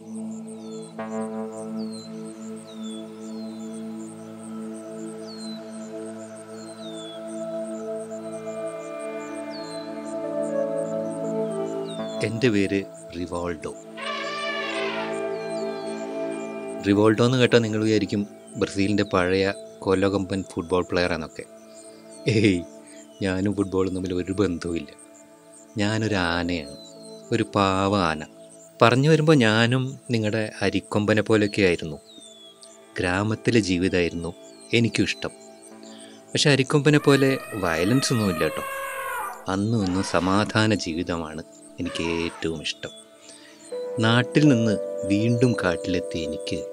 എന്റെ പേര് റിവോൾഡോ. റിവോൾഡോ എന്ന് കേട്ടാൽ നിങ്ങൾ വിചാരിക്കും ബ്രസീലിന്റെ പഴയ കൊല്ലകമ്പൻ ഫുട്ബോൾ പ്ലെയർ എന്നൊക്കെ. ഏയ് ഞാനും ഫുട്ബോളും തമ്മിൽ ഒരു ബന്ധവുമില്ല. ഞാനൊരു ആനയാണ്. ഒരു പാവ ആന. പറഞ്ഞു വരുമ്പോൾ ഞാനും നിങ്ങളുടെ അരിക്കൊമ്പനെ പോലെയൊക്കെ ആയിരുന്നു. ഗ്രാമത്തിലെ ജീവിതമായിരുന്നു എനിക്കും ഇഷ്ടം. പക്ഷെ അരിക്കൊമ്പനെ പോലെ വയലൻസ് ഒന്നുമില്ല കേട്ടോ. അന്നും ഇന്നും സമാധാന ജീവിതമാണ് എനിക്ക് ഏറ്റവും ഇഷ്ടം. നാട്ടിൽ നിന്ന് വീണ്ടും കാട്ടിലെത്തി എനിക്ക്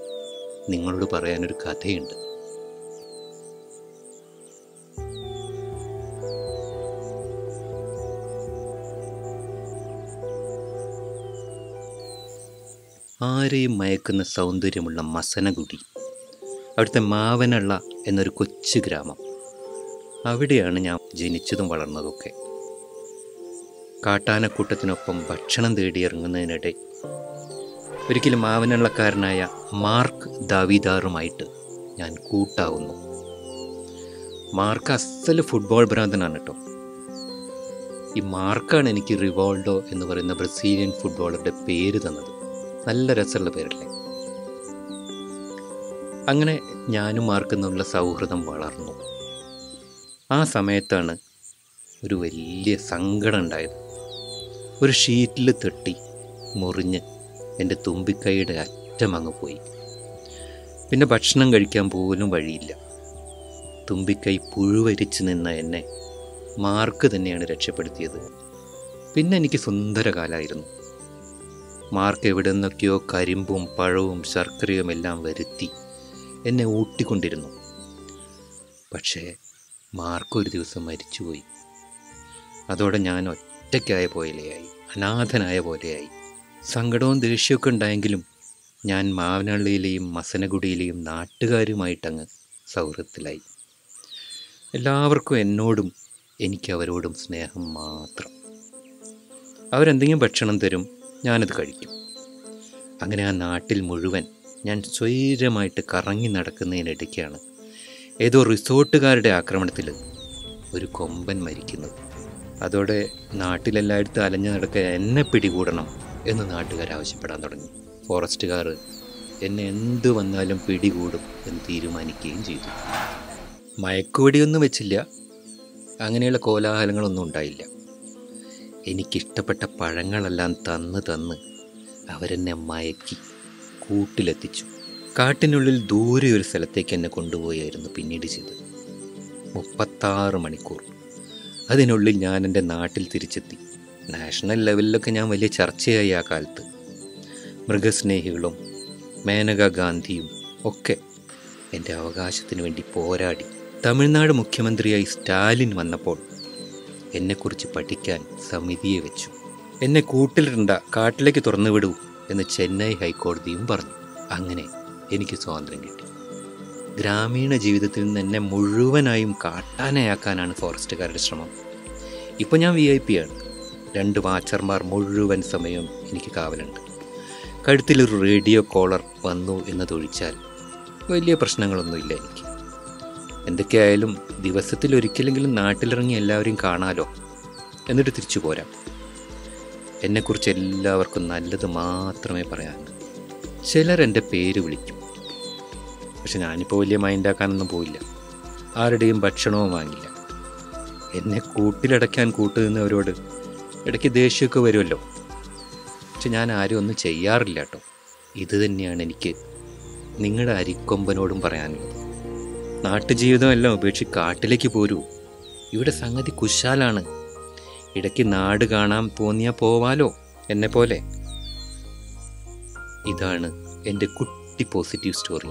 നിങ്ങളോട് പറയാനൊരു കഥയുണ്ട്. ആരെയും മയക്കുന്ന സൗന്ദര്യമുള്ള മസനഗുടി അവിടുത്തെ മാവനള്ള എന്നൊരു കൊച്ചു ഗ്രാമം. അവിടെയാണ് ഞാൻ ജനിച്ചതും വളർന്നതൊക്കെ. കാട്ടാനക്കൂട്ടത്തിനൊപ്പം ഭക്ഷണം തേടി ഇറങ്ങുന്നതിനിടെ ഒരിക്കലും മാവനള്ളക്കാരനായ മാർക്ക് ദാവിദാറുമായിട്ട് ഞാൻ കൂട്ടാവുന്നു. മാർക്ക് അസൽ ഫുട്ബോൾ ഭ്രാന്തനാണ് കേട്ടോ ഈ മാർക്കാണ് എനിക്ക് റിവോൾഡോ എന്ന് പറയുന്ന ബ്രസീലിയൻ ഫുട്ബോളറുടെ പേര് തന്നത്. നല്ല രസമുള്ള പേരല്ലേ? അങ്ങനെ ഞാനും മാർക്കും തമ്മിലുള്ള സൗഹൃദം വളർന്നു. ആ സമയത്താണ് ഒരു വലിയ സങ്കടം ഉണ്ടായത്. ഒരു ഷീറ്റിൽ തട്ടി മുറിഞ്ഞ് എന്റെ തുമ്പിക്കൈയുടെ അറ്റം അങ്ങ് പോയി. പിന്നെ ഭക്ഷണം കഴിക്കാൻ പോലും വഴിയില്ല. തുമ്പിക്കൈ പുഴുവരിച്ച് നിന്ന എന്നെ മാർക്ക് തന്നെയാണ് രക്ഷപ്പെടുത്തിയത്. പിന്നെ എനിക്ക് സുന്ദരകാലായിരുന്നു മാർക്ക് എവിടെ നിന്നൊക്കെയോ കരിമ്പും പഴവും ശർക്കരയും എല്ലാം വരുത്തി എന്നെ ഊട്ടിക്കൊണ്ടിരുന്നു. പക്ഷേ മാർക്ക് ഒരു ദിവസം മരിച്ചുപോയി. അതോടെ ഞാൻ ഒറ്റയ്ക്കായ പോലെയായി അനാഥനായ പോലെയായി. സങ്കടവും ദേഷ്യമൊക്കെ ഉണ്ടായെങ്കിലും ഞാൻ മാവനള്ളിയിലെയും മസനഗുഡിയിലെയും നാട്ടുകാരുമായിട്ടങ്ങ് സൗഹൃദത്തിലായി. എല്ലാവർക്കും എന്നോടും എനിക്ക് അവരോടും സ്നേഹം മാത്രം. അവരെന്തെങ്കിലും ഭക്ഷണം തരും ഞാനത് കഴിക്കും. അങ്ങനെ ആ നാട്ടിൽ മുഴുവൻ ഞാൻ സ്വൈരമായിട്ട് കറങ്ങി നടക്കുന്നതിനിടയ്ക്കാണ് ഏതോ റിസോർട്ടുകാരുടെ ആക്രമണത്തിൽ ഒരു കൊമ്പൻ മരിക്കുന്നത്. അതോടെ നാട്ടിലെല്ലായിടത്തും അലഞ്ഞു നടക്കാൻ എന്നെ പിടികൂടണം എന്ന് നാട്ടുകാർ ആവശ്യപ്പെടാൻ തുടങ്ങി. ഫോറസ്റ്റുകാർ എന്നെ എന്ത് വന്നാലും പിടികൂടും എന്ന് തീരുമാനിക്കുകയും ചെയ്തു. മയക്കുവെടിയൊന്നും വെച്ചില്ല. അങ്ങനെയുള്ള കോലാഹലങ്ങളൊന്നും ഉണ്ടായില്ല. എനിക്കിഷ്ടപ്പെട്ട പഴങ്ങളെല്ലാം തന്ന് തന്ന് അവരെന്നെ മയക്കി കൂട്ടിലെത്തിച്ചു. കാട്ടിനുള്ളിൽ ദൂരെ ഒരു സ്ഥലത്തേക്ക് എന്നെ കൊണ്ടുപോയായിരുന്നു പിന്നീട് ചെയ്തത്. മുപ്പത്താറ് മണിക്കൂർ. അതിനുള്ളിൽ ഞാൻ എന്റെ നാട്ടിൽ തിരിച്ചെത്തി. നാഷണൽ ലെവലിലൊക്കെ ഞാൻ വലിയ ചർച്ചയായി ആ കാലത്ത്. മൃഗസ്നേഹികളും മേനക ഗാന്ധിയും ഒക്കെ എന്റെ അവകാശത്തിന് വേണ്ടി പോരാടി. തമിഴ്നാട് മുഖ്യമന്ത്രിയായി സ്റ്റാലിൻ വന്നപ്പോൾ എന്നെക്കുറിച്ച് പഠിക്കാൻ സമിതിയെ വെച്ചു. എന്നെ കൂട്ടിലിടണ്ട കാട്ടിലേക്ക് തുറന്നു വിടൂ എന്ന് ചെന്നൈ ഹൈക്കോടതിയും പറഞ്ഞു. അങ്ങനെ എനിക്ക് സ്വാതന്ത്ര്യം കിട്ടി. ഗ്രാമീണ ജീവിതത്തിൽ നിന്ന് എന്നെ മുഴുവനായും കാട്ടാനയാക്കാനാണ് ഫോറസ്റ്റുകാരുടെ ശ്രമം. ഇപ്പോൾ ഞാൻ വി ഐ പി ആണ്. രണ്ട് വാച്ചർമാർ മുഴുവൻ സമയവും എനിക്ക് കാവലുണ്ട്. കഴുത്തിലൊരു റേഡിയോ കോളർ വന്നു എന്നതൊഴിച്ചാൽ വലിയ പ്രശ്നങ്ങളൊന്നുമില്ല എനിക്ക്. എന്തൊക്കെയായാലും ദിവസത്തിൽ ഒരിക്കലെങ്കിലും നാട്ടിലിറങ്ങി എല്ലാവരെയും കാണാലോ? എന്നിട്ട് തിരിച്ചു പോരാം. എന്നെക്കുറിച്ച് എല്ലാവർക്കും നല്ലത് മാത്രമേ പറയാൻ ചിലർ എന്റെ പേര് വിളിക്കും. പക്ഷെ ഞാനിപ്പോൾ വലിയ മൈൻഡാക്കാനൊന്നും പോയില്ല. ആരുടെയും ഭക്ഷണവും വാങ്ങില്ല. എന്നെ കൂട്ടിലടയ്ക്കാൻ കൂട്ടുനിന്നവരോട് ഇടയ്ക്ക് ദേഷ്യമൊക്കെ വരുമല്ലോ. പക്ഷെ ഞാൻ ആരും ഒന്നും ചെയ്യാറില്ല കേട്ടോ. ഇത് തന്നെയാണ് എനിക്ക് നിങ്ങളുടെ അരിക്കൊമ്പനോടും പറയാനുള്ളത്. നാട്ടുജീവിതം എല്ലാം ഉപേക്ഷിച്ച് കാട്ടിലേക്ക് പോരൂ. ഇവിടെ സംഗതി കുശാലാണ്. ഇടയ്ക്ക് നാട് കാണാൻ തോന്നിയാൽ പോവാലോ എന്നെ പോലെ. ഇതാണ് എന്റെ കുട്ടി പോസിറ്റീവ് സ്റ്റോറി.